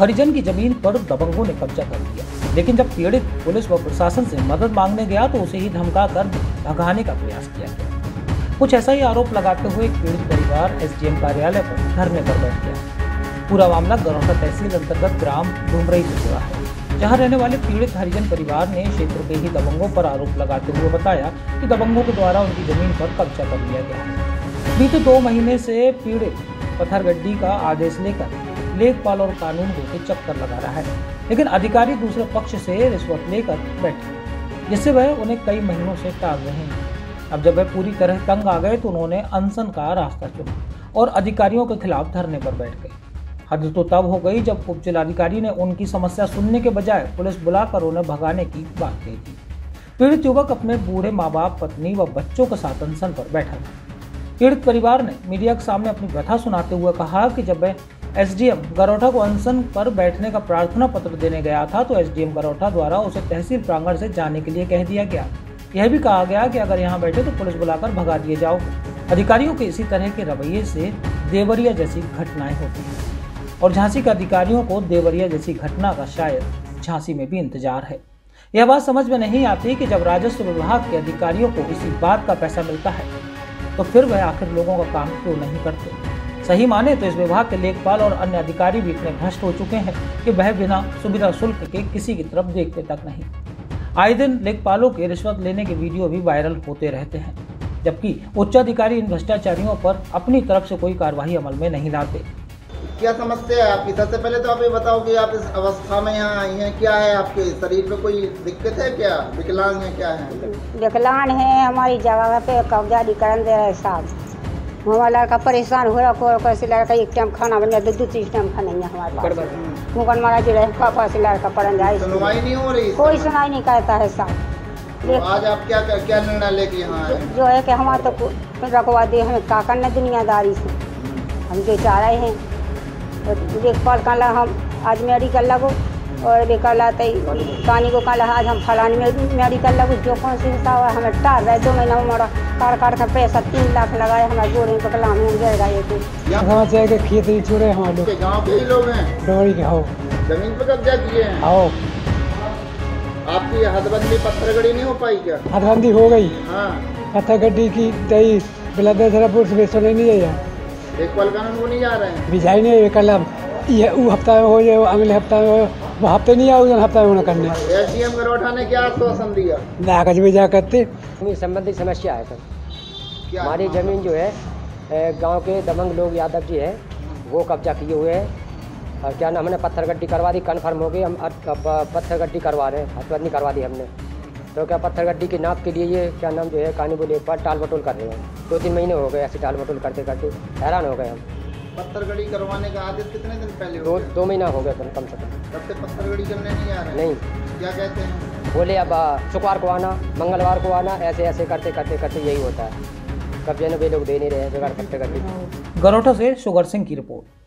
हरिजन की ज़मीन पर दबंगों ने कब्जा कर लिया। लेकिन जब पीड़ित पुलिस व प्रशासन से मदद मांगने गया तो उसे ही धमका कर भगाने का प्रयास किया गया। कुछ ऐसा ही आरोप लगाते हुए पीड़ित परिवार एसडीएम कार्यालय पर धरने पर बैठ गया। पूरा मामला गरौटा तहसील अंतर्गत ग्राम डुमरई से जुड़ा है, जहाँ रहने वाले पीड़ित हरिजन परिवार ने क्षेत्र के ही दबंगों पर आरोप लगाते हुए बताया कि दबंगों के द्वारा उनकी ज़मीन पर कब्जा कर लिया गया है। बीते दो महीने से पीड़ित पत्थरगड्डी का आदेश लेकर लेखपाल और कानून को चक्कर लगा रहा है, लेकिन अधिकारी दूसरे पक्ष से रिश्वत लेकर बैठे जिससे वह उन्हें कई महीनों से टाल रहे हैं। अब जब वह पूरी तरह तंग आ गए तो उन्होंने अनशन का रास्ता चुना और अधिकारियों के खिलाफ धरने पर बैठ गए। हद तो तब हो गई जब उप जिलाधिकारी ने उनकी समस्या सुनने के बजाय पुलिस बुलाकर उन्हें भगाने की बात कही थी। पीड़ित युवक अपने बूढ़े माँ बाप पत्नी व बच्चों के साथ अनशन पर बैठा था। पीड़ित परिवार ने मीडिया के सामने अपनी व्यथा सुनाते हुए कहा कि जब वह एसडीएम गरोठा को अनशन पर बैठने का प्रार्थना पत्र देने गया था तो एसडीएम गरोठा द्वारा उसे तहसील प्रांगण से जाने के लिए कह दिया गया। यह भी कहा गया कि अगर यहाँ बैठे तो पुलिस बुलाकर भगा दिए जाओ अधिकारियों के इसी तरह के रवैये से देवरिया जैसी घटनाएँ होती हैं और झांसी के अधिकारियों को देवरिया जैसी घटना का शायद झांसी में भी इंतज़ार है। यह बात समझ में नहीं आती कि जब राजस्व विभाग के अधिकारियों को इसी बात का पैसा मिलता है तो फिर वह आखिर लोगों का काम क्यों नहीं करते? सही माने तो इस विभाग के लेखपाल और अन्य अधिकारी भी इतने भ्रष्ट हो चुके हैं कि वह बिना सुविधा शुल्क के किसी की तरफ़ देखते तक नहीं। आए दिन लेखपालों के रिश्वत लेने के वीडियो भी वायरल होते रहते हैं, जबकि उच्चाधिकारी इन भ्रष्टाचारियों पर अपनी तरफ़ से कोई कार्रवाई अमल में नहीं लाते। क्या समस्या है? आपकी सबसे पहले तो आप ये बताओ कि आप इस अवस्था में यहाँ आई हैं। क्या है आपके शरीर में कोई दिक्कत है क्या? विकलांग है क्या है? विकलांग है हमारी जगह पे कब्जा अधिकरण दे रहे साहब। हमारा लड़का परेशान हो रहा कैसे लड़का एक टाइम खाना बन जाए दो तीन टाइम खाना नहीं हमारे पास। मुकन जो रहे पापा से लड़का पढ़न जाए सुनवाई नहीं हो रही कोई सुनाई नहीं करता है साहब। तो आज आप क्या क्या निर्णय लेके यहाँ आए? जो है कि हमारा तो रखवा दे हमें का करना दुनियादारी से। हम जो चाह रहे हैं देखभाल कर ला हम। आज मेडिकल लगो और भी कल आते पानी को कल आज हम फलानी मेडिकल लगो। जो कौन सी हिसाब हमें टार रहे। दो महीना में मरा कार कार का पैसा तीन लाख लगाए हमारे जोड़े में जाएगा ये तो यहाँ से के खेत ही छोड़े हमारे लोग। गाँव के ही लोग हैं। डोरी के हो ज़मीन पे कब्जा किए हैं। आओ। आपकी हदबंदी पत्थर गड़ी नहीं हो पाई क्या? हदबंदी हो गई। हाँ। पत्थर गड्डी की दही बिलादरपुर से बेचने नहीं है। यार देखभाल कानून को नहीं जा रहे हैं। बिछाई नहीं है ये वो हफ़्ता में हो जाए अगले हफ़्ता में हो वो हफ़्ते नहीं आए उस हफ़्ता में होना करने। एसडीएम गरोठा ने क्या आश्वासन दिया? ना कच भी जा करते। संबंधी समस्या है सर। हमारी ज़मीन जो है गाँव के दबंग लोग यादव जी हैं वो कब्जा किए हुए हैं। और क्या ना हमने पत्थर गड्डी करवा दी कन्फर्म हो गई हम पत्थर गड्डी करवा रहे हैं हथबंदी करवा दी हमने। तो क्या पत्थर गड्डी की नाप के लिए ये क्या नाम जो है कानी बोले पर टाल बटोल कर रहे हैं। दो तीन महीने हो गए ऐसे टाल बटोल करते करते हैरान हो गए हम। पत्थर गड़ी करवाने का आदेश कितने दिन पहले दो दो महीना हो गया कम से कम। तब से पत्थर गड़ी करने नहीं आ रहे नहीं। क्या कहते हैं? बोले अब शुक्रवार को आना मंगलवार को आना ऐसे ऐसे करते करते करते यही होता है। कब्जे ने वे लोग दे नहीं रहे हैं जुगाड़ करते करते। गरोठा से शुगर सिंह की रिपोर्ट।